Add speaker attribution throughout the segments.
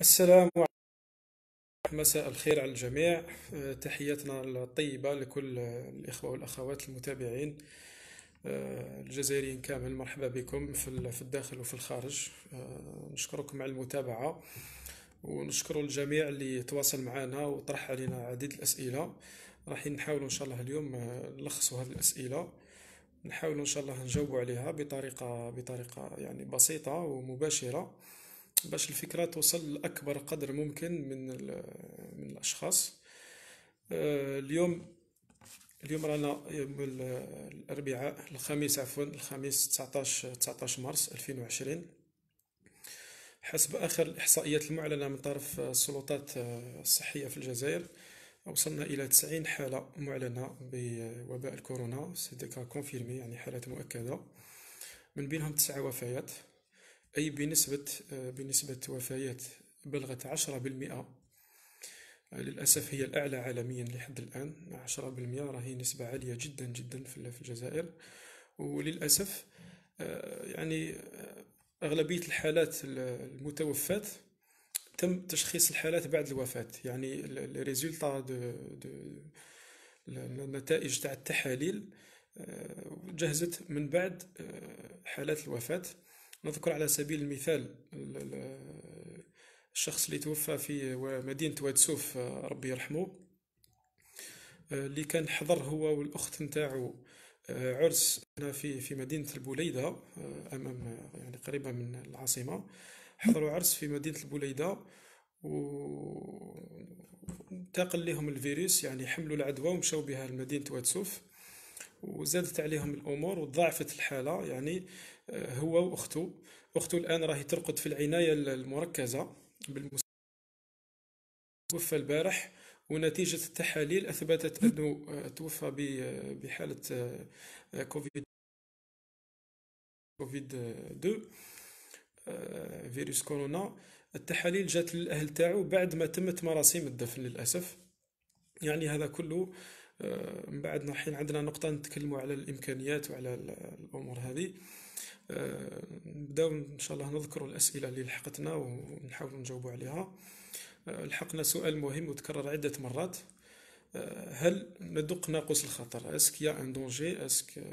Speaker 1: السلام عليكم. مساء الخير على الجميع. آه، تحياتنا الطيبة لكل الإخوة والأخوات المتابعين. آه، الجزائريين كامل مرحبا بكم في الداخل وفي الخارج. آه، نشكركم على المتابعة ونشكر الجميع اللي تواصل معنا وطرح علينا عديد الأسئلة. راح نحاول إن شاء الله اليوم نلخصوا هذه الأسئلة. نحاول إن شاء الله نجاوب عليها بطريقة بطريقة يعني بسيطة ومباشرة. باش الفكرة توصل لأكبر قدر ممكن من من الأشخاص. آه، اليوم اليوم رانا يوم الأربعاء الخميس عفوا الخميس 19 19 مارس 2020 حسب آخر الإحصائيات المعلنة من طرف السلطات الصحية في الجزائر وصلنا إلى 90 حالة معلنة بوباء الكورونا. سيديكا كونفيرمي يعني حالات مؤكدة. من بينهم تسعة وفيات. أي بنسبة بنسبة وفيات بلغت عشرة بالمئة. للأسف هي الأعلى عالميا لحد الآن. عشرة بالمئة راهي نسبة عالية جدا جدا في الجزائر. وللأسف يعني أغلبية الحالات المتوفاة تم تشخيص الحالات بعد الوفاة. يعني الريزولتا النتائج تاع التحاليل جهزت من بعد حالات الوفاة. نذكر على سبيل المثال الشخص اللي توفى في مدينة وادسوف ربي يرحمه. اللي كان حضر هو والأخت نتاعو عرس هنا في في مدينة البوليدة أمام يعني قريبة من العاصمة. حضروا عرس في مدينة البوليدة و انتقل لهم الفيروس يعني حملوا العدوى ومشاو بها لمدينة وادسوف وزادت عليهم الأمور وضاعفت الحالة يعني آه، هو وأخته. أخته الآن راهي ترقد في العناية المركزة توفى البارح ونتيجة التحاليل أثبتت أنه آه، توفى بحالة آه، كوفيد كوفيد 2 فيروس كورونا. التحاليل جات للأهل تاعو بعد ما تمت مراسيم الدفن للأسف. يعني هذا كله من بعد حين عندنا نقطة نتكلموا على الإمكانيات وعلى الأمور هذه. نبداو إن شاء الله نذكر الأسئلة اللي لحقتنا ونحاول نجاوبوا عليها. لحقنا سؤال مهم وتكرر عدة مرات. هل ندق ناقوس الخطر؟ اسك يا ان دونجي اسك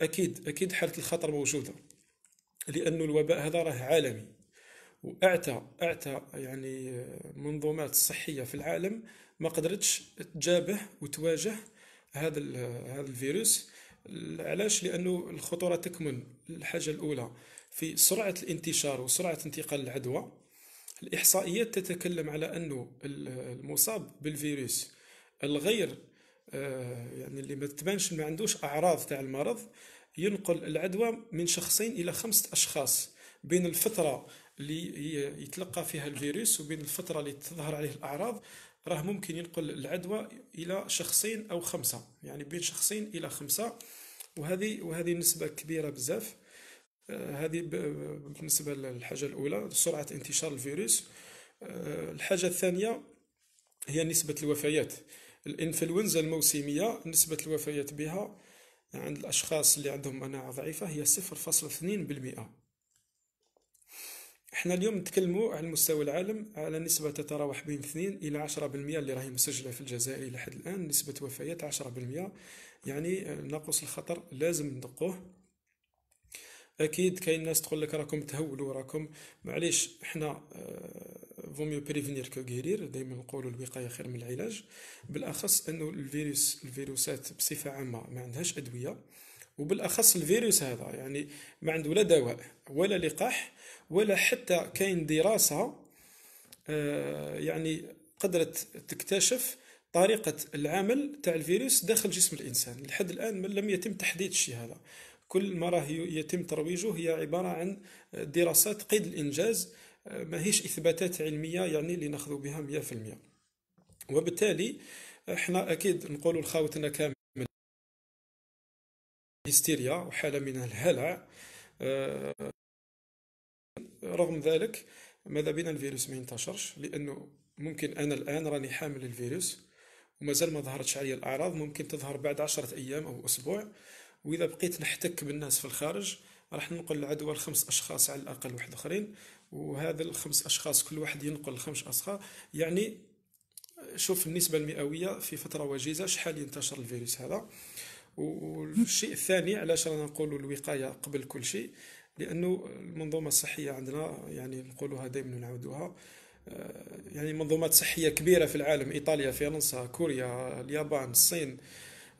Speaker 1: أكيد أكيد حالة الخطر موجودة. لأنه الوباء هذا راه عالمي. واعتى اعتى يعني منظومات صحية في العالم ما قدرتش تجابه وتواجه هذا هذا الفيروس. علاش؟ لأنه الخطورة تكمن الحاجة الأولى في سرعة الانتشار وسرعة انتقال العدوى. الاحصائيات تتكلم على انه المصاب بالفيروس الغير آه، يعني اللي ما تبانش ما عندوش أعراض تاع المرض ينقل العدوى من شخصين إلى خمسة أشخاص بين الفترة اللي يتلقى فيها الفيروس وبين الفترة اللي تظهر عليه الأعراض. راه ممكن ينقل العدوى إلى شخصين أو خمسة. يعني بين شخصين إلى خمسة. وهذه وهذه نسبة كبيرة بزاف. آه، هذه بالنسبة للحاجة الأولى سرعة انتشار الفيروس. آه، الحاجة الثانية هي نسبة الوفيات. الإنفلونزا الموسمية نسبة الوفيات بها عند الأشخاص اللي عندهم مناعة ضعيفة هي 0.2% إحنا اليوم نتكلموا على مستوى العالم على نسبة تتراوح بين 2 إلى 10% اللي راهي مسجلة في الجزائر إلى حد الآن نسبة وفيات 10% يعني ناقص الخطر لازم ندقوه. أكيد كاين ناس تقول لك راكم تهولوا راكم معليش إحنا vaut mieux prévenir que guérir دائما نقولوا الوقاية خير من العلاج. بالأخص أنه الفيروس الفيروسات بصفة عامة ما عندهاش أدوية. وبالأخص الفيروس هذا يعني ما عنده لا دواء ولا لقاح ولا حتى كاين دراسة آه، يعني قدرت تكتشف طريقة العمل تاع الفيروس داخل جسم الإنسان. لحد الآن لم يتم تحديد الشيء هذا. كل ما راه يتم ترويجه هي عبارة عن دراسات قيد الإنجاز آه، ما هيش إثباتات علمية يعني اللي ناخذ بها مية في المية. وبالتالي إحنا أكيد نقول لخاوتنا كامل هستيريا وحالة من الهلع آه، رغم ذلك ماذا بنا الفيروس ما ينتشرش؟ لأنه ممكن أنا الآن راني حامل الفيروس ومازال ما ظهرتش علي الأعراض ممكن تظهر بعد عشرة أيام أو أسبوع. وإذا بقيت نحتك بالناس في الخارج راح ننقل العدوى لخمس أشخاص على الأقل واحد آخرين. وهذا الخمس أشخاص كل واحد ينقل خمس أشخاص. يعني شوف النسبة المئوية في فترة وجيزة شحال ينتشر الفيروس هذا. والشيء الثاني علاش رانا نقولوا الوقاية قبل كل شيء لأنه المنظومة الصحية عندنا يعني نقولوها دائما ونعودوها آه، يعني منظومات صحية كبيرة في العالم إيطاليا فرنسا كوريا اليابان الصين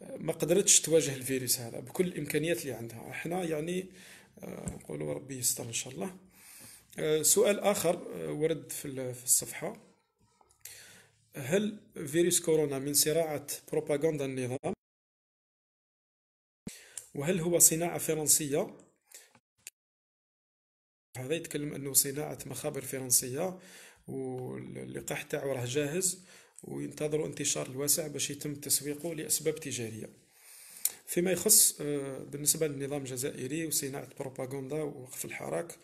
Speaker 1: آه، ما قدرتش تواجه الفيروس هذا بكل الإمكانيات اللي عندها. إحنا يعني آه، نقولوا ربي يستر إن شاء الله. سؤال آخر ورد في الصفحة. هل فيروس كورونا من صراعة بروباغندا النظام؟ وهل هو صناعة فرنسية؟ هذا يتكلم أنه صناعة مخابر فرنسية واللقاح تاعو راه جاهز وينتظروا انتشار الواسع باش يتم تسويقه لأسباب تجارية. فيما يخص آه، بالنسبة للنظام الجزائري وصناعة بروباغندا ووقف الحراك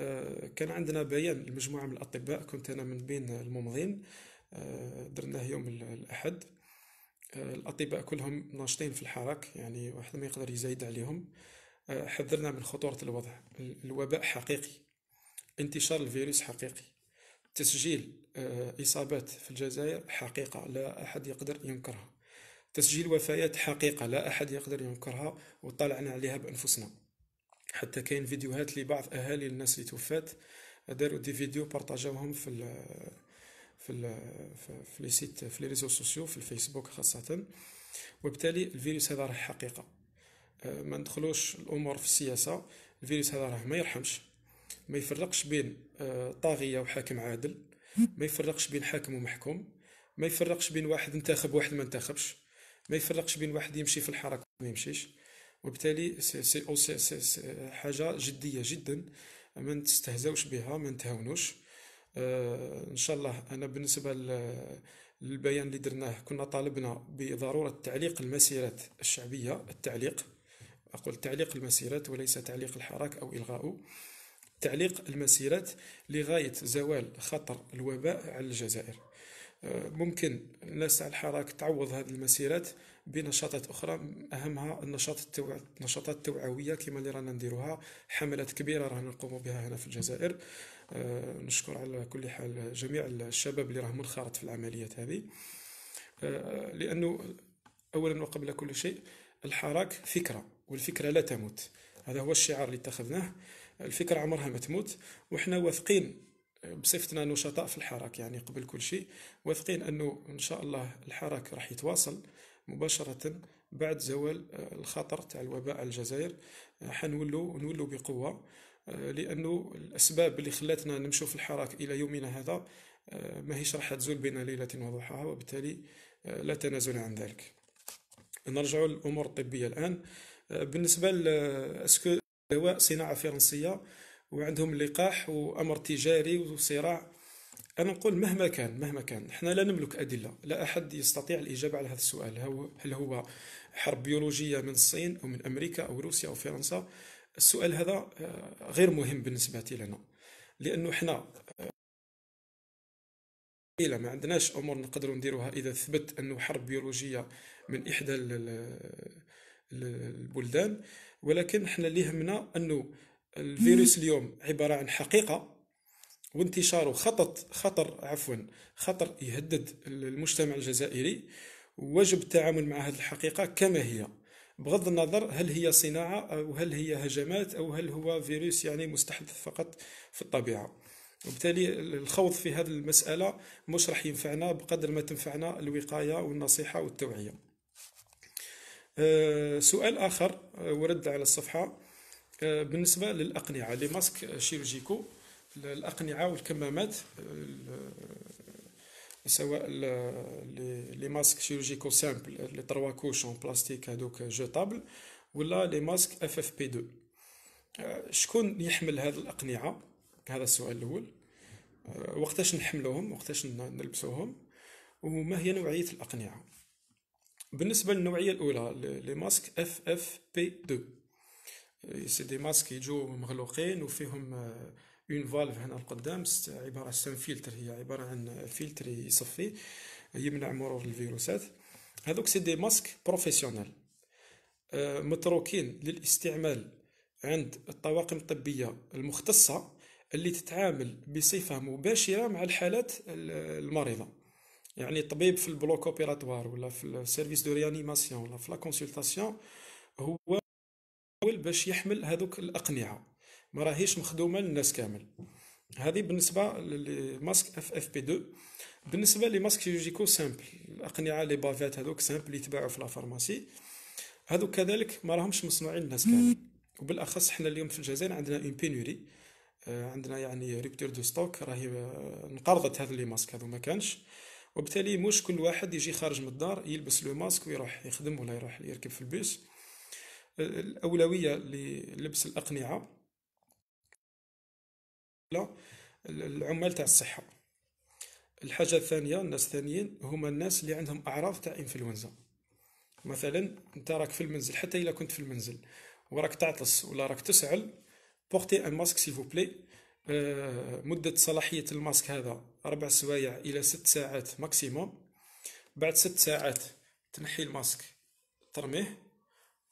Speaker 1: آه، كان عندنا بيان لمجموعة من الأطباء كنت أنا من بين الممضين آه، درناه يوم الأحد الأطباء كلهم ناشطين في الحراك يعني واحد ما يقدر يزايد عليهم. حذرنا من خطورة الوضع. الوباء حقيقي. انتشار الفيروس حقيقي. تسجيل آه، إصابات في الجزائر حقيقة لا أحد يقدر ينكرها. تسجيل وفيات حقيقة لا أحد يقدر ينكرها وطلعنا عليها بأنفسنا. حتى كاين فيديوهات لبعض أهالي الناس اللي توفات داروا des vidéos بارطاجوهم في ال في ال في les sites في les réseaux sociaux في الفيسبوك خاصة. وبالتالي الفيروس هذا راه حقيقة. آه، ما ندخلوش الأمور في السياسة. الفيروس هذا راه ما يرحمش. ما يفرقش بين آه، طاغية وحاكم عادل. ما يفرقش بين حاكم ومحكوم. ما يفرقش بين واحد انتخب وواحد ما انتخبش ما يفرقش بين واحد يمشي في الحركة وما يمشيش. وبالتالي سي سي سي سي سي حاجة جدية جدا. ما نستهزوش بها ما نتهاونوش. آه إن شاء الله. أنا بالنسبة للبيان اللي درناه كنا طالبنا بضرورة تعليق المسيرات الشعبية التعليق. أقول تعليق المسيرات وليس تعليق الحراك أو إلغاؤه تعليق المسيرات لغاية زوال خطر الوباء على الجزائر. آه، ممكن الناس تاع الحراك تعوض هذه المسيرات بنشاطات أخرى. أهمها النشاط التوع... النشاطات التوعوية كما اللي رانا نديروها. حملات كبيرة رانا نقوم بها هنا في الجزائر. أه نشكر على كل حال جميع الشباب اللي راهم منخرط في العمليات هذه. أه لأنه اولا وقبل كل شيء الحراك فكرة. والفكرة لا تموت. هذا هو الشعار اللي اتخذناه. الفكرة عمرها ما تموت. وحنا واثقين بصفتنا نشطاء في الحراك يعني قبل كل شيء. واثقين أنه إن شاء الله الحراك راح يتواصل مباشرة بعد زوال الخطر تاع الوباء على الجزائر حنولوا نولوا بقوة. لأنه الأسباب اللي خلاتنا نمشوا في الحراك إلى يومنا هذا ما هيش راح تزول بين ليلة وضحاها. وبالتالي لا تنازل عن ذلك. نرجع للأمور الطبية الآن. بالنسبة لأسكو دواء صناعة فرنسية وعندهم اللقاح وأمر تجاري وصراع. أنا نقول مهما كان مهما كان إحنا لا نملك أدلة لا أحد يستطيع الإجابة على هذا السؤال. هل هو حرب بيولوجية من الصين أو من أمريكا أو روسيا أو فرنسا؟ السؤال هذا آه، غير مهم بالنسبة لنا لأنه إحنا إلا ما عندناش أمور نقدروا نديروها إذا ثبت أنه حرب بيولوجية من إحدى البلدان ولكن إحنا اللي يهمنا أنه الفيروس اليوم عبارة عن حقيقة وانتشاره خطر خطر عفوا خطر يهدد المجتمع الجزائري. وواجب التعامل مع هذه الحقيقة كما هي. بغض النظر هل هي صناعة أو هل هي هجمات أو هل هو فيروس يعني مستحدث فقط في الطبيعة. وبالتالي الخوض في هذه المسألة مش راح ينفعنا بقدر ما تنفعنا الوقاية والنصيحة والتوعية. سؤال آخر آه، ورد على الصفحة. آه، بالنسبة للأقنعة les masques chirurgicaux الأقنعة والكمامات سواء les masques chirurgicaux simples les trois couches en plastique هذوك jetables ولا les masques FFP 2 شكون يحمل هذه الأقنعة؟ هذا السؤال الأول. وقتاش نحملوهم؟ وقتاش نلبسوهم؟ وما هي نوعية الأقنعة؟ بالنسبة للنوعية الأولى les masques FFP 2 c'est des masques يجو مغلوقين وفيهم une valve هنا القدام. عبارة عن فلتر هي عبارة عن فلتر يصفي يمنع مرور الفيروسات. هذوك c'est des masques professionnels متروكين للاستعمال عند الطواقم الطبية المختصة اللي تتعامل بصفة مباشرة مع الحالات المريضة. يعني الطبيب في ال bloc opératoire ولا في ال service de réanimation ولا في la consultation هو باش يحمل هذوك الأقنعة. ما راهيش مخدومة للناس كامل. هذه بالنسبة لل masque FFP 2 بالنسبة ل masques chirurgicaux simples الأقنعة les bavettes هذوك simples يتباعوا في la pharmacie هذوك كذلك ما راهمش مصنوعين للناس كامل. وبالأخص حنا اليوم في الجزائر عندنا une pénurie آه، عندنا يعني rupture de stock راهي آه، انقرضت هذا les masques هذو ما كانش. وبالتالي مش كل واحد يجي خارج من الدار يلبس le masque ويروح يخدم ولا يروح يركب في البيس. الأولوية للبس الأقنعة. لا العمال تاع الصحة. الحاجة الثانية الناس الثانيين هما الناس اللي عندهم أعراض تاع إنفلونزا. مثلا أنت راك في المنزل حتى إلا كنت في المنزل وراك تعطس ولا راك تسعل portez un masque سيفو بلي مدة صلاحية الماسك هذا أربع سوايع إلى ست ساعات maximum. بعد ست ساعات تنحي الماسك ترميه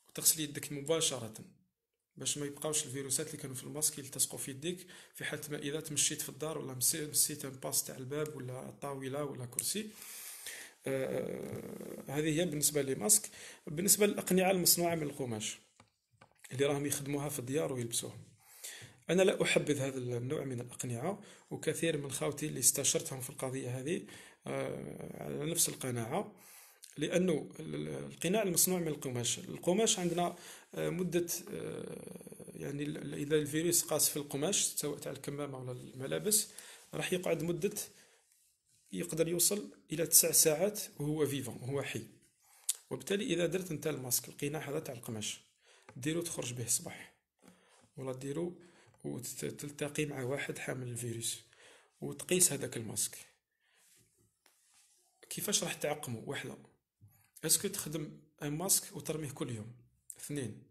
Speaker 1: وتغسل يدك مباشرة باش ما يبقاوش الفيروسات اللي كانوا في الماسك يلتصقوا في يديك في حالة ما إذا تمشيت في الدار ولا مسيت باس تاع الباب ولا طاولة ولا كرسي. آه هذه هي بالنسبة للماسك. بالنسبة للأقنعة المصنوعة من القماش اللي راهم يخدموها في الديار ويلبسوها أنا لا أحبذ هذا النوع من الأقنعة وكثير من خاوتي اللي استشرتهم في القضية هذه آه على نفس القناعة لأنه القناع المصنوع من القماش. القماش عندنا آه، مدة آه، يعني إذا الفيروس قاس في القماش سواء تاع الكمامة ولا الملابس راح يقعد مدة يقدر يوصل إلى تسع ساعات وهو vivant وهو حي. وبالتالي إذا درت أنت الماسك القناع هذا تاع القماش ديرو تخرج به الصباح. ولا ديرو وتلتقي مع واحد حامل الفيروس وتقيس هذاك الماسك. كيفاش راح تعقمه وحده. اسكو تخدم ان ماسك وترميه كل يوم. اثنين.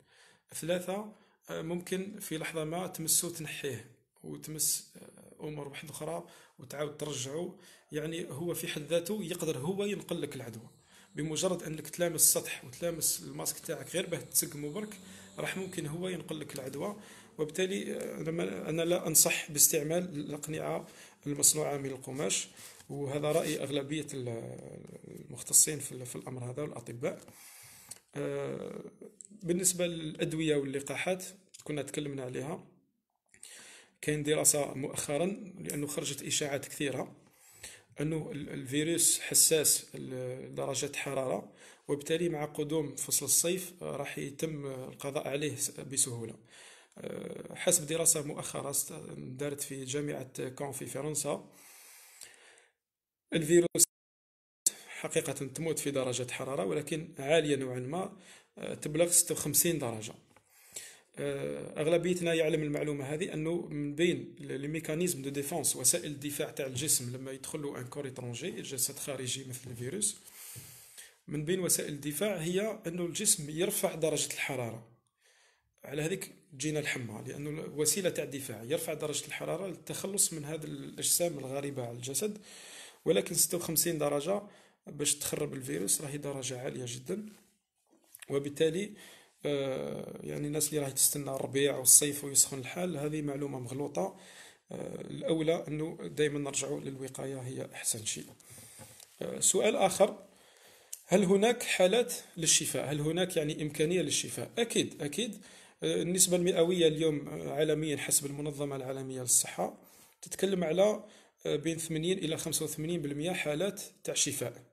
Speaker 1: ثلاثة ممكن في لحظة ما تمسو تنحيه وتمس آه، أمور واحدة أخرى وتعاود ترجعه يعني هو في حد ذاته يقدر هو ينقل لك العدوى. بمجرد أنك تلامس السطح وتلامس الماسك تاعك غير به تسقمو برك راح ممكن هو ينقل لك العدوى. وبالتالي آه، أنا لا أنصح باستعمال الأقنعة المصنوعة من القماش وهذا رأي أغلبية المختصين في الأمر هذا والأطباء. آه، بالنسبة للأدوية واللقاحات كنا تكلمنا عليها. كاين دراسة مؤخرا لأنه خرجت إشاعات كثيرة أنه الفيروس حساس لدرجة حرارة وبالتالي مع قدوم فصل الصيف راح يتم القضاء عليه بسهولة. آه، حسب دراسة مؤخرة دارت في جامعة Caen في فرنسا. الفيروس حقيقة تموت في درجة حرارة ولكن عالية نوعا ما آه، تبلغ 56 درجة. آه، أغلبيتنا يعلم المعلومة هذه أنه من بين les mécanismes de défense وسائل الدفاع تاع الجسم لما يدخل له un corps étranger جسد خارجي مثل الفيروس من بين وسائل الدفاع هي أنه الجسم يرفع درجة الحرارة. على هذيك جينا الحمى لأنه وسيله تاع الدفاع يرفع درجة الحرارة للتخلص من هذه الأجسام الغريبة على الجسد ولكن 56 درجة باش تخرب الفيروس راهي درجة عالية جدا. وبالتالي آه، يعني الناس اللي راهي تستنى الربيع والصيف ويسخن الحال هذه معلومة مغلوطة. آه، الأولى أنه دائما نرجعوا للوقاية هي أحسن شيء. آه، سؤال آخر. هل هناك حالات للشفاء؟ هل هناك يعني إمكانية للشفاء؟ أكيد أكيد. النسبة المئوية اليوم عالميا حسب المنظمة العالمية للصحة تتكلم على بين 80 إلى 85% حالات تاع شفاء.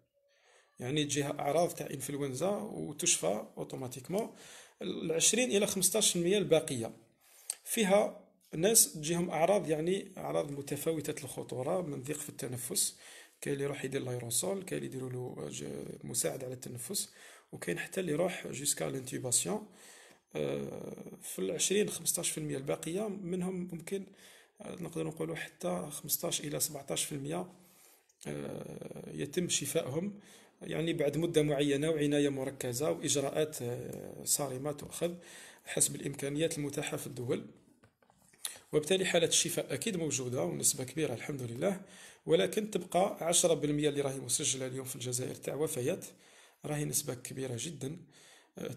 Speaker 1: يعني تجيها أعراض تاع إنفلونزا وتشفى أوتوماتيكمون. ال 20 إلى 15% الباقية. فيها ناس تجيهم أعراض يعني أعراض متفاوتة الخطورة من ضيق في التنفس. كاين اللي يروح يدير لايروسول كاين اللي يديروا له مساعد على التنفس. وكاين حتى اللي يروح جوسكا لانتوباسيون في ال 20 15% الباقية منهم ممكن نقدر نقولوا حتى 15 إلى 17% آه، يتم شفائهم يعني بعد مدة معينة وعناية مركزة وإجراءات آه، صارمة تؤخذ حسب الإمكانيات المتاحة في الدول. وبالتالي حالة الشفاء أكيد موجودة ونسبة كبيرة الحمد لله. ولكن تبقى 10% اللي راهي مسجلة اليوم في الجزائر تاع وفيات راهي نسبة كبيرة جدا. آه،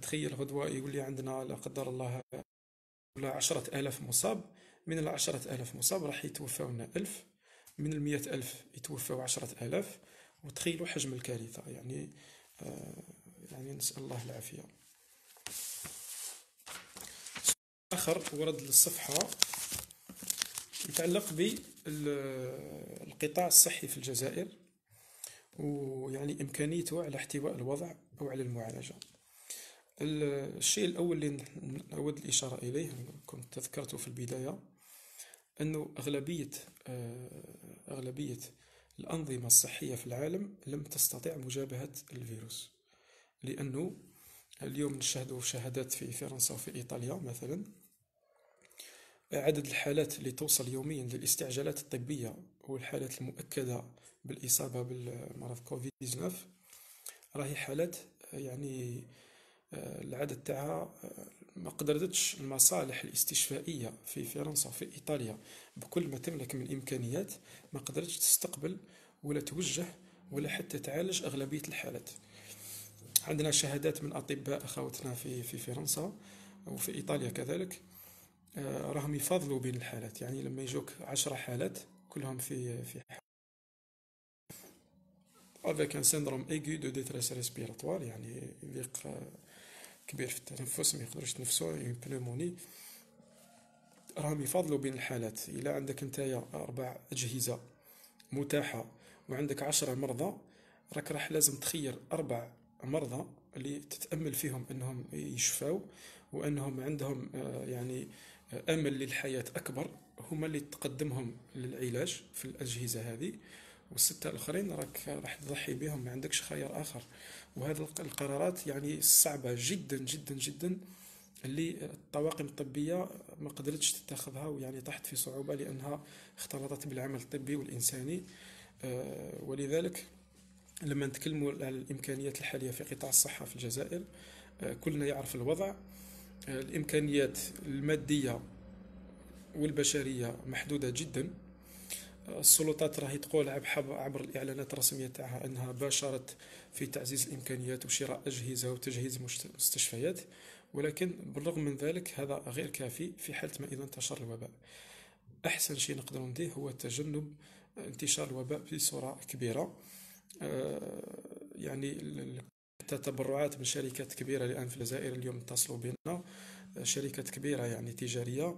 Speaker 1: تخيل غدوة يولي عندنا لا قدر الله ولا عشرة آلاف مصاب من العشرة آلاف مصاب راح يتوفاونا ألف من المئة ألف يتوفاو عشرة آلاف. وتخيلوا حجم الكارثة يعني آه يعني نسأل الله العافية. آخر ورد للصفحة يتعلق بالقطاع الصحي في الجزائر ويعني إمكانيته على احتواء الوضع أو على المعالجة. الشيء الأول اللي نود الإشارة إليه كنت ذكرته في البداية أنه أغلبية آه، أغلبية الأنظمة الصحية في العالم لم تستطع مجابهة الفيروس لأنه اليوم نشاهد شهادات في فرنسا وفي إيطاليا مثلا عدد الحالات اللي توصل يوميا للاستعجالات الطبية والحالات المؤكدة بالإصابة بالمرض كوفيد 19 راهي حالات يعني العدد تاعها آه، ما قدرتش المصالح الاستشفائية في فرنسا وفي إيطاليا بكل ما تملك من إمكانيات ما قدرتش تستقبل ولا توجه ولا حتى تعالج أغلبية الحالات. عندنا شهادات من أطباء أخوتنا في في فرنسا وفي إيطاليا كذلك. آه، راهم يفضلوا بين الحالات. يعني لما يجوك عشرة حالات كلهم في في avec un syndrome aigu de détresse respiratoire يعني ضيق كبير في التنفس ما يقدرش يتنفسوا يعني بنوموني راهم يفضلوا بين الحالات. إلا عندك نتايا أربع أجهزة متاحة وعندك عشرة مرضى راك راح لازم تخير أربع مرضى اللي تتأمل فيهم أنهم يشفاو وأنهم عندهم آه، يعني آه، أمل للحياة أكبر. هما اللي تقدمهم للعلاج في الأجهزة هذه. والستة الآخرين راك راح تضحي بهم ما عندكش خيار آخر. وهذه القرارات يعني صعبة جدا جدا جدا اللي الطواقم الطبية ما قدرتش تتخذها ويعني طاحت في صعوبة لأنها اختلطت بالعمل الطبي والإنساني. آه، ولذلك لما نتكلموا على الإمكانيات الحالية في قطاع الصحة في الجزائر آه، كلنا يعرف الوضع. آه، الإمكانيات المادية والبشرية محدودة جدا. السلطات راهي تقول عبر الإعلانات الرسمية تاعها إنها باشرت في تعزيز الإمكانيات وشراء أجهزة وتجهيز مستشفيات ولكن بالرغم من ذلك هذا غير كافي في حالة ما إذا انتشر الوباء. أحسن شيء نقدر نديه هو تجنب انتشار الوباء بصورة كبيرة. آه، يعني حتى تبرعات من شركات كبيرة الآن في الجزائر اليوم اتصلوا بنا. شركات كبيرة يعني تجارية.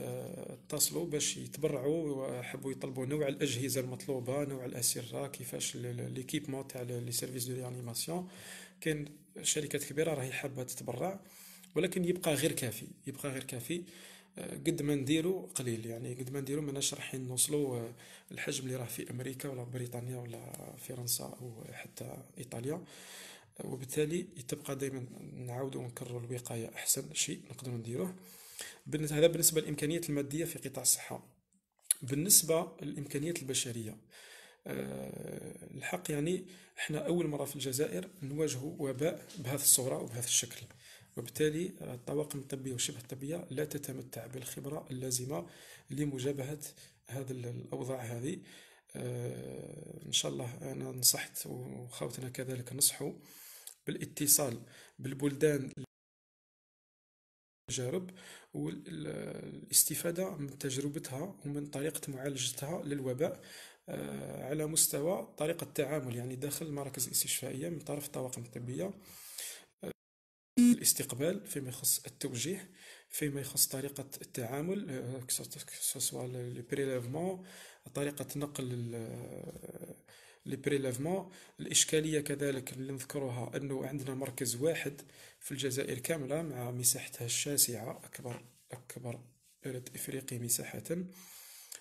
Speaker 1: اتصلوا باش يتبرعوا وحبوا يطلبوا نوع الأجهزة المطلوبة نوع الأسرة كيفاش l'équipement تاع les services de réanimation كاين شركات كبيرة راهي حابة تتبرع ولكن يبقى غير كافي يبقى غير كافي. قد ما نديرو قليل يعني قد ما نديرو ماناش رايحين نوصلوا الحجم اللي راه في أمريكا ولا بريطانيا ولا فرنسا أو حتى إيطاليا. وبالتالي تبقى دائما نعاودوا ونكرروا الوقاية أحسن شيء نقدروا نديروه. هذا بالنسبة للإمكانيات المادية في قطاع الصحة. بالنسبة للإمكانيات البشرية آه، الحق يعني إحنا أول مرة في الجزائر نواجه وباء بهذه الصورة وبهذا الشكل. وبالتالي الطواقم الطبية والشبه الطبية لا تتمتع بالخبرة اللازمة لمجابهة هذه الأوضاع هذه. آه، إن شاء الله أنا نصحت وخوتنا كذلك نصحوا بالإتصال بالبلدان التجارب والاستفادة من تجربتها ومن طريقة معالجتها للوباء آه، على مستوى طريقة التعامل يعني داخل المراكز الاستشفائية من طرف الطواقم الطبية آه، الاستقبال فيما يخص التوجيه فيما يخص طريقة التعامل سواء les prélèvements طريقة نقل les prélèvements الإشكالية كذلك اللي نذكرها أنه عندنا مركز واحد في الجزائر كاملة مع مساحتها الشاسعة أكبر أكبر بلد إفريقي مساحة.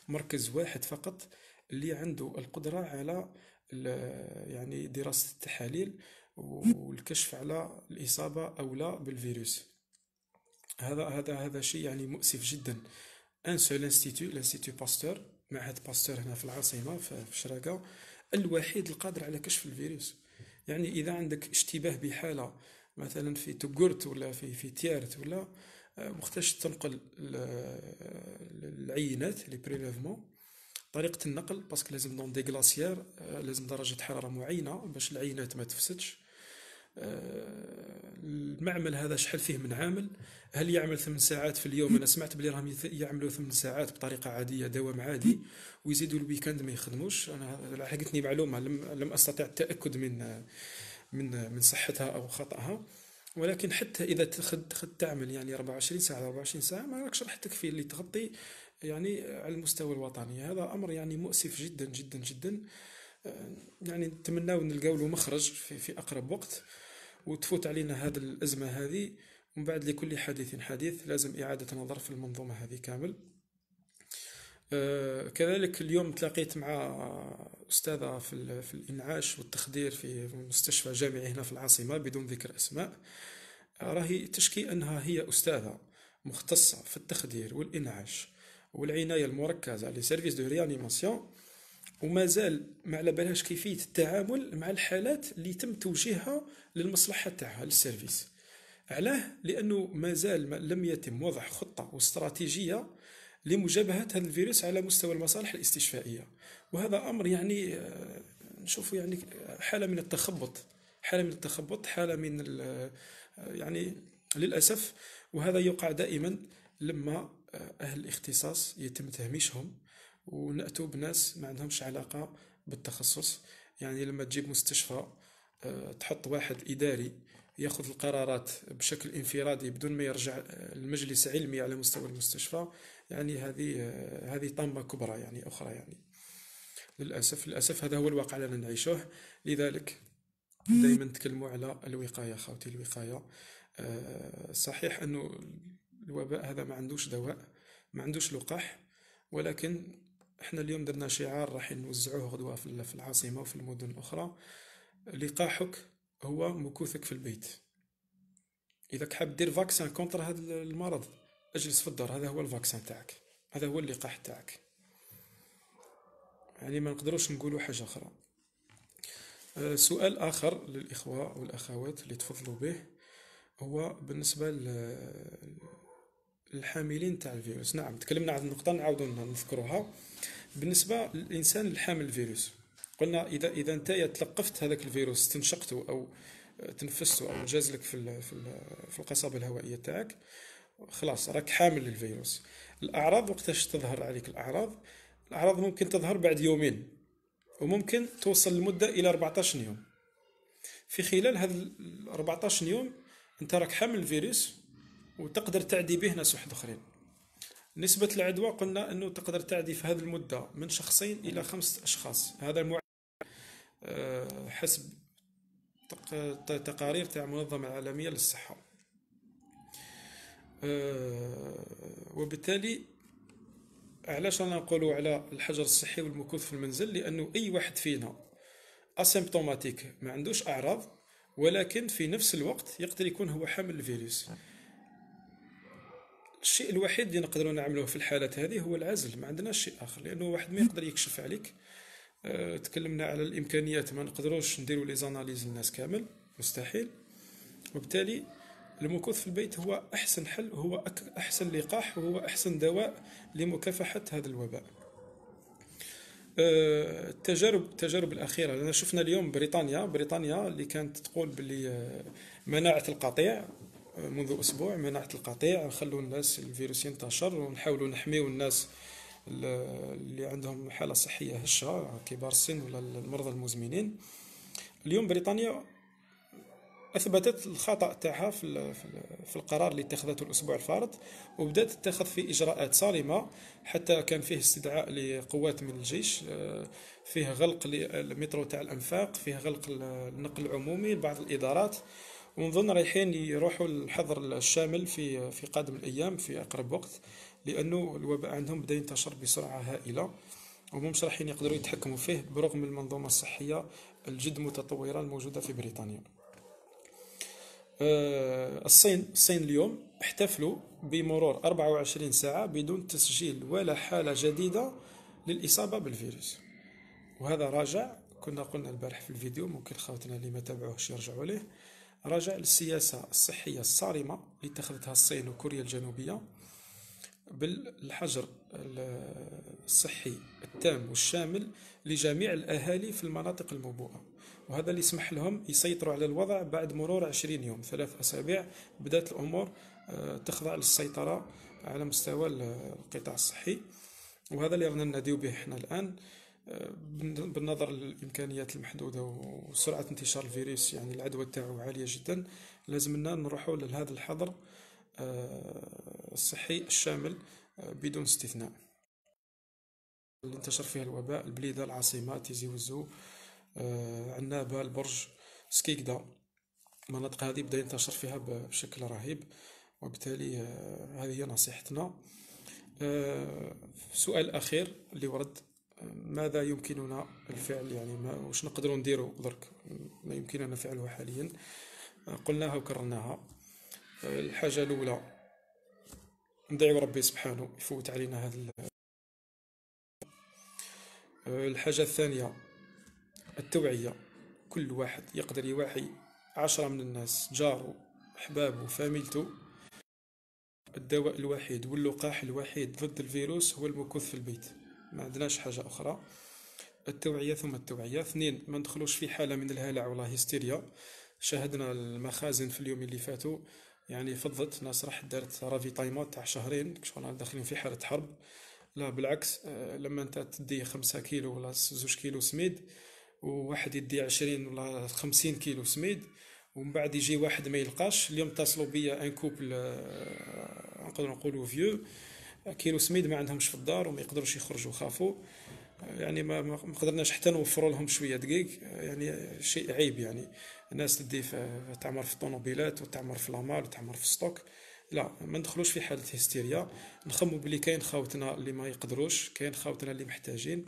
Speaker 1: مركز واحد فقط اللي عنده القدرة على يعني دراسة التحاليل والكشف على الإصابة أو لا بالفيروس. هذا هذا هذا شيء يعني مؤسف جدا. un seul institut ال institut Pasteur معهد باستور هنا في العاصمة في شراقة. الوحيد القادر على كشف الفيروس. يعني إذا عندك اشتباه بحالة مثلا في تقرت ولا في في تيارت ولا وقتاش آه، تنقل العينات les prélèvements. طريقة النقل parce que لازم dans des glacières لازم درجة حرارة معينة باش العينات ما تفسدش. المعمل هذا شحال فيه من عامل؟ هل يعمل ثمان ساعات في اليوم؟ أنا سمعت بلي راهم يعملوا ثمان ساعات بطريقة عادية دوام عادي ويزيدوا ال week-end ما يخدموش. أنا لحقتني معلومة لم لم استطع التأكد من من من صحتها أو خطأها. ولكن حتى إذا تخد تعمل يعني 24 ساعة 24 ساعة ما راكش راح تكفي اللي تغطي يعني على المستوى الوطني. هذا أمر يعني مؤسف جدا جدا جدا. يعني نتمناو نلقاو له مخرج في, في أقرب وقت وتفوت علينا هذه الأزمة هذه. ومن بعد لكل حديث حديث لازم إعادة نظر في المنظومة هذه كامل. آه، كذلك اليوم تلاقيت مع أستاذة في, في الإنعاش والتخدير في مستشفى جامعي هنا في العاصمة بدون ذكر أسماء. راهي تشكي أنها هي أستاذة مختصة في التخدير والإنعاش والعناية المركزة ل service de réanimation. وما زال ما على بالهاش كيفية التعامل مع الحالات اللي تم توجيهها للمصلحة تاعها لل service. علاه لأنه ما زال لم يتم وضع خطة واستراتيجية لمجابهة هذا الفيروس على مستوى المصالح الاستشفائية. وهذا أمر يعني آه، نشوف يعني حالة من التخبط حالة من التخبط حالة من آه، يعني للأسف. وهذا يقع دائما لما آه، أهل الاختصاص يتم تهميشهم ونأتوا بناس ما عندهمش علاقة بالتخصص. يعني لما تجيب مستشفى تحط واحد إداري يأخذ القرارات بشكل انفرادي بدون ما يرجع المجلس علمي على مستوى المستشفى يعني هذه هذه طامة كبرى يعني أخرى يعني. للأسف للأسف هذا هو الواقع لنا نعيشه. لذلك دائما نتكلموا على الوقاية خوتي الوقاية. آه، صحيح أنه الوباء هذا ما عندوش دواء ما عندوش لقاح ولكن إحنا اليوم درنا شعار راح نوزعوه غدوة في العاصمة وفي المدن الأخرى. لقاحك هو مكوثك في البيت. إذا حاب دير vaccin contre هذا المرض اجلس في الدار. هذا هو ال vaccin تاعك. هذا هو اللقاح تاعك. يعني ما نقدروش نقولوا حاجة أخرى. أه، سؤال آخر للإخوة والأخوات اللي تفضلوا به. هو بالنسبة للحاملين تاع الفيروس. نعم تكلمنا عن النقطة نعاودوا نذكروها. بالنسبة للإنسان الحامل الفيروس قلنا إذا إذا أنت تلقفت هذاك الفيروس استنشقته أو تنفسته أو جاز لك في في القصبة الهوائية تاعك خلاص راك حامل للفيروس. الأعراض وقتاش تظهر عليك الأعراض؟ الأعراض ممكن تظهر بعد يومين وممكن توصل المدة إلى 14 يوم. في خلال هذا 14 يوم أنت راك حامل الفيروس وتقدر تعدي به ناس واحد آخرين. نسبة العدوى قلنا أنه تقدر تعدي في هذه المدة من شخصين إلى خمسة أشخاص. هذا المعدل آه، حسب تقارير تاع المنظمة العالمية للصحة. آه، وبالتالي علاش أنا نقولوا على الحجر الصحي والمكوث في المنزل؟ لأنه أي واحد فينا اسيمبتوماتيك ما عندوش أعراض ولكن في نفس الوقت يقدر يكون هو حامل الفيروس. الشيء الوحيد اللي نقدروا نعملوه في الحالات هذه هو العزل. ما عندناش شيء آخر لأنه واحد ما يقدر يكشف عليك. أه تكلمنا على الإمكانيات ما نقدروش نديروا لي زاناليز للناس كامل مستحيل. وبالتالي المكوث في البيت هو أحسن حل وهو أحسن لقاح وهو أحسن دواء لمكافحة هذا الوباء. آه، التجارب التجارب الأخيرة. لأن شفنا اليوم بريطانيا بريطانيا اللي كانت تقول باللي آه، مناعة القطيع. منذ أسبوع مناعة القطيع نخلوا الناس الفيروس ينتشر ونحاولوا نحميو الناس اللي عندهم حالة صحية هشة كبار السن ولا المرضى المزمنين. اليوم بريطانيا أثبتت الخطأ تاعها في في القرار اللي اتخذته الأسبوع الفارط وبدأت تتخذ في إجراءات صارمة حتى كان فيه استدعاء لقوات من الجيش آه، فيه غلق المترو تاع الأنفاق فيه غلق النقل العمومي لبعض الإدارات. ونظن رايحين يروحوا الحظر الشامل في في قادم الأيام في أقرب وقت لأنه الوباء عندهم بدأ ينتشر بسرعة هائلة ومش رايحين يقدروا يتحكموا فيه برغم المنظومة الصحية الجد متطورة الموجودة في بريطانيا. آه، الصين الصين اليوم احتفلوا بمرور 24 ساعة بدون تسجيل ولا حالة جديدة للإصابة بالفيروس. وهذا راجع كنا قلنا البارح في الفيديو ممكن خواتنا اللي ما تابعوهش يرجعوا له. راجع للسياسة الصحية الصارمة اللي اتخذتها الصين وكوريا الجنوبية بالحجر الصحي التام والشامل لجميع الأهالي في المناطق الموبوءة وهذا اللي يسمح لهم يسيطروا على الوضع بعد مرور 20 يوم ثلاث أسابيع بدأت الأمور آه، تخضع للسيطرة على مستوى القطاع الصحي. وهذا اللي رانا ناديو به إحنا الآن. بالنظر للإمكانيات المحدودة وسرعة انتشار الفيروس يعني العدوى تاعو عالية جدا لازمنا نروحوا لهذا الحظر الصحي الشامل بدون استثناء. اللي انتشر فيها الوباء البليدة العاصمة تيزي وزو آه، عنابة البرج سكيكدا. المناطق هذه بدأ ينتشر فيها بشكل رهيب وبالتالي آه، هذه هي نصيحتنا. آه، سؤال أخير اللي ورد ماذا يمكننا الفعل؟ يعني ما واش نقدروا نديروا درك ما يمكننا فعله حاليا. قلناها وكررناها. الحاجة الأولى ندعو ربي سبحانه يفوت علينا هذا الحاجة الثانية التوعية. كل واحد يقدر يوعي عشرة من الناس جاره أحبابه فاميلته الدواء الوحيد واللقاح الوحيد ضد الفيروس هو المكوث في البيت. ما عندناش حاجة أخرى. التوعية ثم التوعية. اثنين ما ندخلوش في حالة من الهلع ولا هستيريا. شاهدنا المخازن في اليوم اللي فاتوا. يعني فضت. ناس راح دارت ravitaillement ات تاع شهرين. كشغل داخلين في حالة حرب. لا بالعكس آه، لما انت تدي خمسة كيلو ولا زوج كيلو سميد وواحد يدي عشرين ولا خمسين كيلو سميد ومن بعد يجي واحد ما يلقاش. اليوم اتصلوا بيا un couple آه، نقدر نقولوا vieux كيلو سميد ما عندهمش في الدار وما يقدروش يخرجوا خافوا. آه، يعني ما ما قدرناش حتى نوفروا لهم شوية دقيق يعني شيء عيب يعني. الناس تدي تعمر في الطوموبيلات وتعمر في لامال وتعمر في ستوك لا ما ندخلوش في حالة هستيريا. نخمو بلي كاين خاوتنا اللي ما يقدروش كاين خاوتنا اللي محتاجين.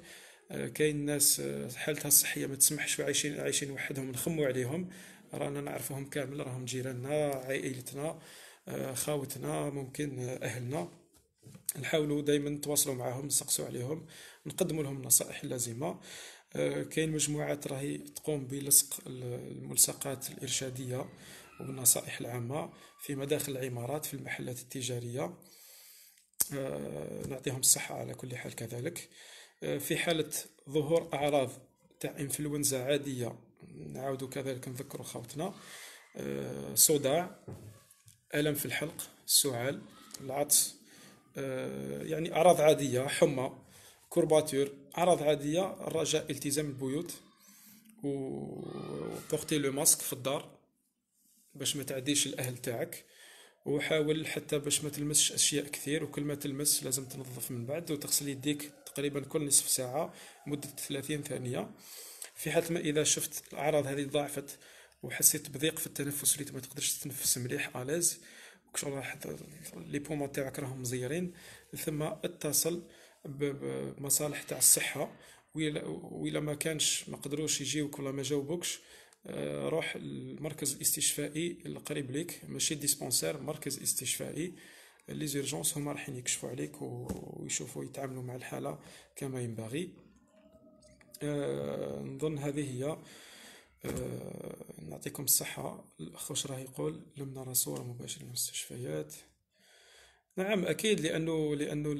Speaker 1: آه، كاين ناس آه، حالتها الصحية ما تسمحش عايشين عايشين وحدهم نخمو عليهم. رانا نعرفهم كامل راهم جيراننا عائلتنا آه، خاوتنا ممكن أهلنا. نحاولوا دائما نتواصلوا معهم نسقسوا عليهم نقدموا لهم النصائح اللازمه كاين مجموعات راهي تقوم بلصق الملصقات الإرشادية وبالنصائح العامة في مداخل العمارات في المحلات التجارية. آه، نعطيهم الصحة على كل حال كذلك. آه، في حالة ظهور أعراض تاع إنفلونزا عادية نعاودو كذلك نذكروا خوتنا. آه، صداع ألم في الحلق سعال العطس يعني أعراض عادية حمى كورباتور أعراض عادية الرجاء التزام البيوت وبورتي لو ماسك في الدار باش ما تعديش الأهل تاعك وحاول حتى باش ما تلمسش أشياء كثير وكل ما تلمس لازم تنظف من بعد وتغسل يديك تقريبا كل نصف ساعة مدة 30 ثانية. في حالة ما إذا شفت الأعراض هذه ضعفت وحسيت بضيق في التنفس اللي ما تقدرش تتنفس مليح à l'aise شغل les poumons تاعك راهم مزيرين ثم اتصل بمصالح تاع الصحة. وإلا ما كانش ما قدروش يجيوك ولا ما جاوبوكش آه، روح المركز الاستشفائي القريب لك ماشي dispensaire مركز استشفائي. les urgences هما راح يكشفوا عليك ويشوفوا يتعاملوا مع الحالة كما ينبغي. أه نظن هذه هي أه نعطيكم الصحة. الأخ واش راه يقول لم نرى صورة مباشرة للمستشفيات نعم أكيد لأنه لأنه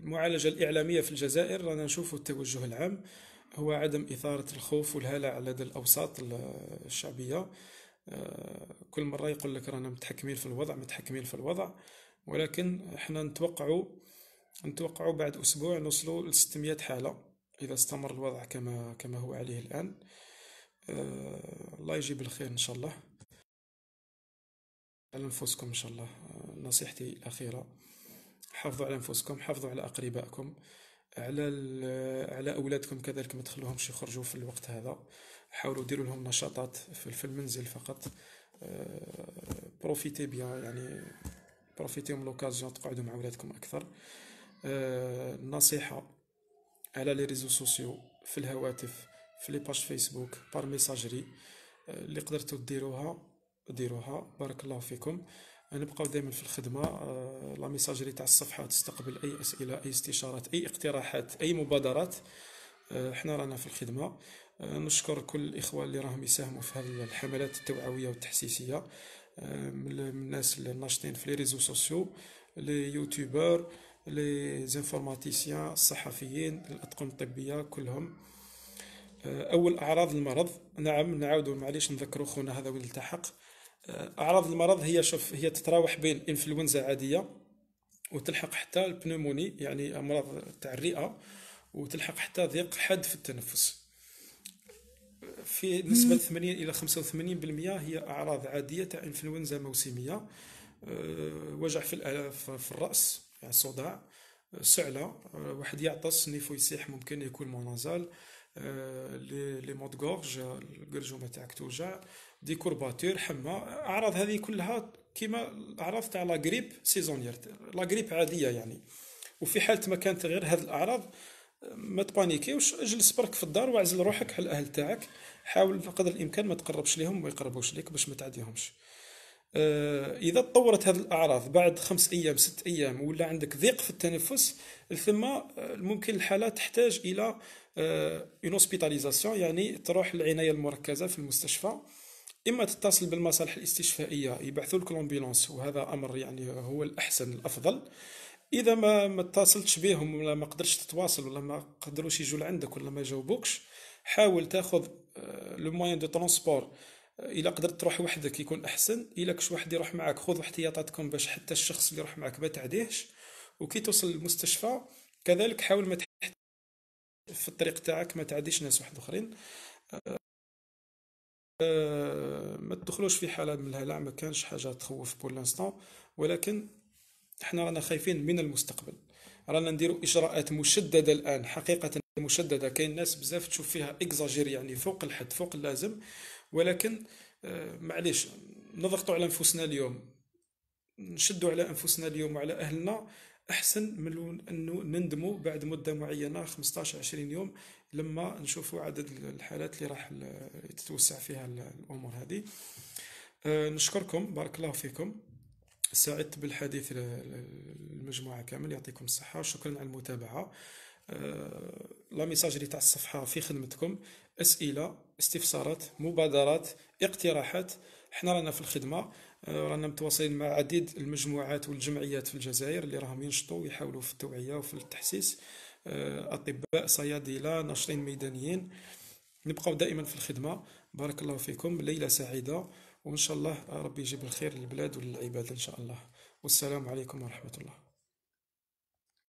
Speaker 1: المعالجة الإعلامية في الجزائر رانا نشوفوا التوجه العام هو عدم إثارة الخوف والهلع لدى الأوساط الشعبية. آه، كل مرة يقول لك رانا متحكمين في الوضع متحكمين في الوضع. ولكن إحنا نتوقعوا نتوقعوا بعد أسبوع نوصلوا ل 600 حالة إذا استمر الوضع كما كما هو عليه الآن. آه، الله يجيب الخير إن شاء الله. على أنفسكم إن شاء الله. آه، نصيحتي الأخيرة. حافظوا على أنفسكم حافظوا على أقربائكم. على على أولادكم كذلك ما تخلوهمش يخرجوا في الوقت هذا. حاولوا ديروا لهم نشاطات في المنزل فقط. profitez bien يعني profitez من l'occasion تقعدوا مع ولادكم أكثر. النصيحه على les réseaux sociaux في الهواتف. في les pages Facebook par messagerie اللي قدرتوا ديروها ديروها. بارك الله فيكم. نبقاو دائما في الخدمة آه، la messagerie تاع الصفحة تستقبل أي أسئلة أي استشارات أي اقتراحات أي مبادرات آه، إحنا رانا في الخدمة. آه، نشكر كل الاخوه اللي راهم يساهموا في هذه الحملات التوعوية والتحسيسية من الناس الناشطين في les réseaux sociaux les youtubeurs les informaticiens الصحفيين الأطقم الطبية كلهم. أول أعراض المرض نعم نعاودوا معليش نذكروا خونا هذا وين التحق أعراض المرض هي شوف هي تتراوح بين إنفلونزا عادية وتلحق حتى ال pneumonie يعني أمراض تاع الرئة وتلحق حتى ضيق حاد في التنفس. في نسبة 80 إلى 85% هي أعراض عادية تاع إنفلونزا موسمية. أه، وجع في في الرأس يعني صداع سعلة واحد يعطس نيفو يسيح ممكن يكون mal au nez les maux de gorge القرجومة تاعك توجع. des courbatures حمى. أعراض هذه كلها كيما الأعراض تاع la grippe saisonnière. la grippe عادية يعني. وفي حالة ما كانت غير هذه الأعراض ما ت paniquer يوش اجلس برك في الدار واعزل روحك على الأهل تاعك. حاول بقدر الإمكان ما تقربش ليهم وما يقربوش ليك باش ما تعديهمش. آه، إذا تطورت هذه الأعراض بعد خمس أيام ست أيام ولا عندك ضيق في التنفس ثم آه، ممكن الحاله تحتاج إلى une hospitalisation يعني تروح للعناية المركزة في المستشفى إما تتصل بالمصالح الاستشفائية يبعثوا لك l'ambulance وهذا أمر يعني هو الأحسن الأفضل. إذا ما ما اتصلتش بهم ولا ما قدرتش تتواصل ولا ما قدروش يجوا لعندك ولا ما جاوبوكش حاول تاخذ le moyen de transport إلا قدرت تروح وحدك يكون أحسن إلا كش واحد يروح معك خذ احتياطاتكم باش حتى الشخص اللي يروح معك ما تعديهش. وكي توصل للمستشفى كذلك حاول ما في الطريق تاعك ما تعديش ناس واحد آخرين. أه ما تدخلوش في حالة من الهلع ما كانش حاجة تخوف pour l'instant ولكن إحنا رانا خايفين من المستقبل. رانا نديروا إجراءات مشددة الآن حقيقة مشددة. كاين ناس بزاف تشوف فيها اكزاجير يعني فوق الحد فوق اللازم. ولكن أه معليش نضغطوا على أنفسنا اليوم. نشدوا على أنفسنا اليوم وعلى أهلنا. أحسن من إنه نندموا بعد مدة معينة 15 20 يوم لما نشوفوا عدد الحالات اللي راح تتوسع فيها الأمور هذه. أه، نشكركم بارك الله فيكم. سعدت بالحديث المجموعة كامل يعطيكم الصحة شكرا على المتابعة. أه، لا ميساجري تاع الصفحة في خدمتكم. أسئلة استفسارات مبادرات اقتراحات إحنا رانا في الخدمة. رانا متواصلين مع عديد المجموعات والجمعيات في الجزائر اللي راهم ينشطوا ويحاولوا في التوعية وفي التحسيس. آه، أطباء صيادلة ناشطين ميدانيين. نبقاو دائما في الخدمة. بارك الله فيكم. ليلة سعيدة. وإن شاء الله ربي يجيب الخير للبلاد وللعباد إن شاء الله. والسلام عليكم ورحمة الله.